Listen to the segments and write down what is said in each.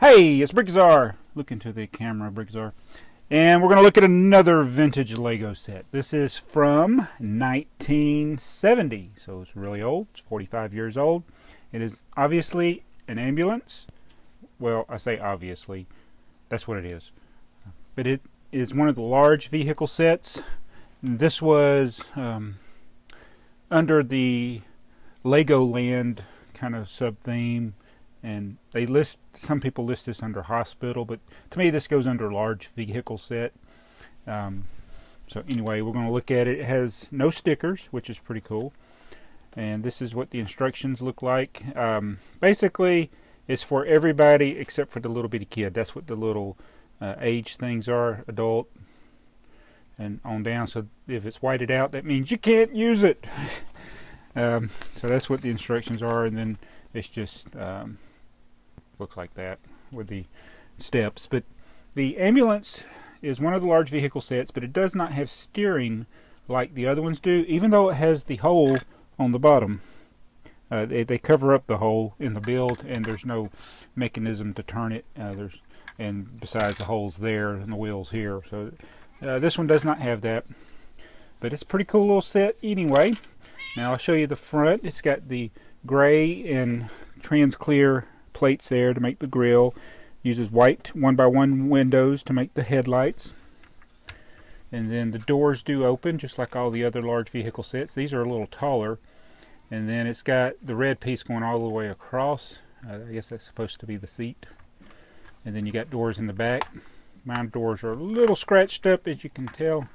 Hey, it's BrickTsar. Look into the camera, BrickTsar. And we're going to look at another vintage Lego set. This is from 1970, so it's really old. It's 45 years old. It is obviously an ambulance. Well, I say obviously. That's what it is. But it is one of the large vehicle sets. This was um, under the Legoland kind of sub theme and they list some people list this under hospital but to me this goes under large vehicle set. Um, so anyway we're going to look at it. It has no stickers which is pretty cool. And this is what the instructions look like. Um, basically it's for everybody except for the little bitty kid. That's what the little uh, age things are adult and on down. So if it's whited out that means you can't use it. Um, so that's what the instructions are and then it's just um, looks like that with the steps. But the ambulance is one of the large vehicle sets, but it does not have steering like the other ones do, even though it has the hole on the bottom. Uh, they, they, cover up the hole in the build, and there's no mechanism to turn it. Uh, there's and besides the holes there and the wheels here. So uh, this one does not have that, but it's a pretty cool little set anyway. Now I'll show you the front. It's got the gray and trans clear plates there to make the grill. Uses white one by one windows to make the headlights. And then the doors do open just like all the other large vehicle sets. These are a little taller. And then it's got the red piece going all the way across. Uh, I guess that's supposed to be the seat. And then you got doors in the back. My doors are a little scratched up as you can tell.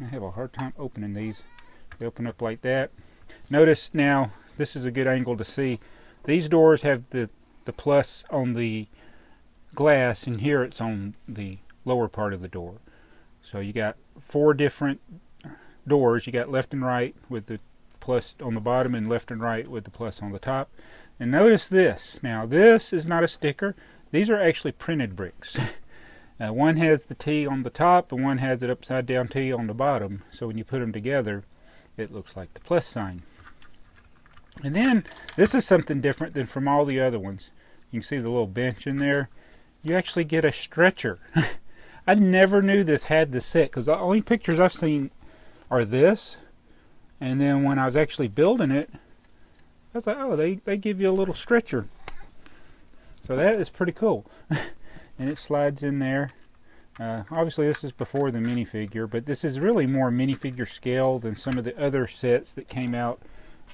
I have a hard time opening these. They open up like that. Notice now, this is a good angle to see. These doors have the, the plus on the glass and here it's on the lower part of the door. So you got four different doors. You got left and right with the plus on the bottom and left and right with the plus on the top. And notice this. Now this is not a sticker. These are actually printed bricks. uh, one has the T on the top and one has it upside down T on the bottom. So when you put them together, it looks like the plus sign. And then this is something different than from all the other ones. You can see the little bench in there. You actually get a stretcher. I never knew this had the set because the only pictures I've seen are this. And then when I was actually building it, I was like, oh, they, they give you a little stretcher. So that is pretty cool. and it slides in there. Uh, obviously this is before the minifigure, but this is really more minifigure scale than some of the other sets that came out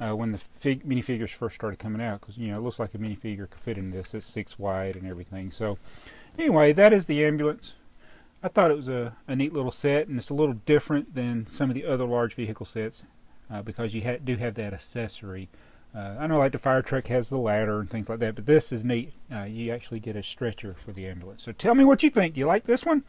uh, when the fig minifigures first started coming out because you know it looks like a minifigure could fit in this. It's six wide and everything. So anyway that is the ambulance. I thought it was a, a neat little set and it's a little different than some of the other large vehicle sets uh, because you ha do have that accessory. Uh, I know like the fire truck has the ladder and things like that but this is neat. Uh, you actually get a stretcher for the ambulance. So tell me what you think. Do you like this one?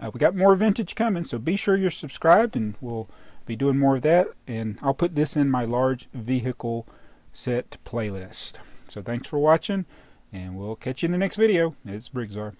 Uh, we got more vintage coming so be sure you're subscribed and we'll be doing more of that and I'll put this in my large vehicle set playlist. So thanks for watching and we'll catch you in the next video. It's BrickTsar.